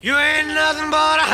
You ain't nothing but a